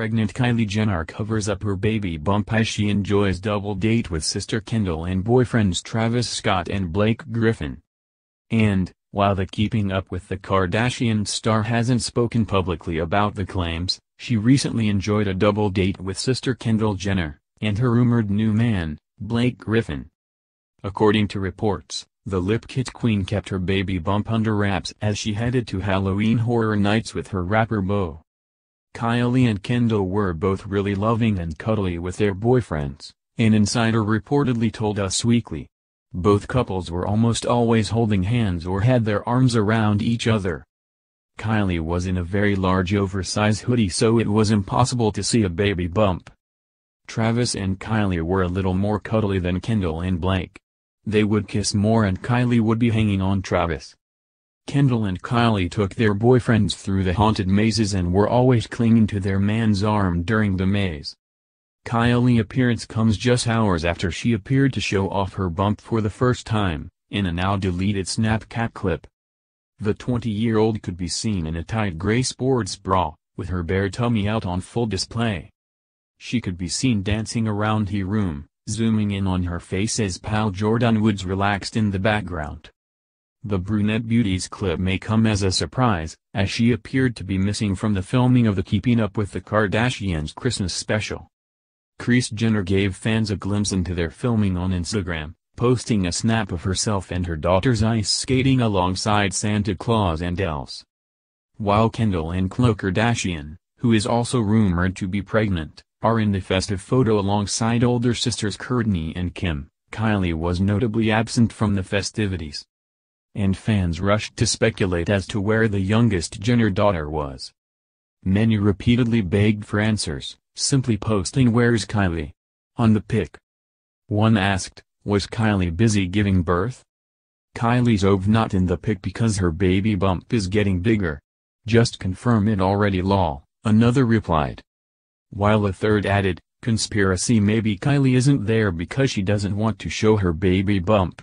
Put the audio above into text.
pregnant Kylie Jenner covers up her baby bump as she enjoys double date with sister Kendall and boyfriends Travis Scott and Blake Griffin. And, while the Keeping Up with the Kardashians star hasn't spoken publicly about the claims, she recently enjoyed a double date with sister Kendall Jenner, and her rumored new man, Blake Griffin. According to reports, the Lip Kit Queen kept her baby bump under wraps as she headed to Halloween Horror Nights with her rapper Beau. Kylie and Kendall were both really loving and cuddly with their boyfriends, an insider reportedly told Us Weekly. Both couples were almost always holding hands or had their arms around each other. Kylie was in a very large oversized hoodie so it was impossible to see a baby bump. Travis and Kylie were a little more cuddly than Kendall and Blake. They would kiss more and Kylie would be hanging on Travis. Kendall and Kylie took their boyfriends through the haunted mazes and were always clinging to their man's arm during the maze. Kylie appearance comes just hours after she appeared to show off her bump for the first time, in a now-deleted Snapchat clip. The 20-year-old could be seen in a tight gray sports bra, with her bare tummy out on full display. She could be seen dancing around the room, zooming in on her face as pal Jordyn Woods relaxed in the background. The brunette beauty's clip may come as a surprise, as she appeared to be missing from the filming of the Keeping Up with the Kardashians Christmas special. Kris Jenner gave fans a glimpse into their filming on Instagram, posting a snap of herself and her daughters ice skating alongside Santa Claus and elves. While Kendall and Khloe Kardashian, who is also rumored to be pregnant, are in the festive photo alongside older sisters Kourtney and Kim, Kylie was notably absent from the festivities and fans rushed to speculate as to where the youngest Jenner daughter was. Many repeatedly begged for answers, simply posting where's Kylie? on the pic. One asked, was Kylie busy giving birth? Kylie's ov not in the pic because her baby bump is getting bigger. Just confirm it already lol, another replied. While a third added, conspiracy maybe Kylie isn't there because she doesn't want to show her baby bump.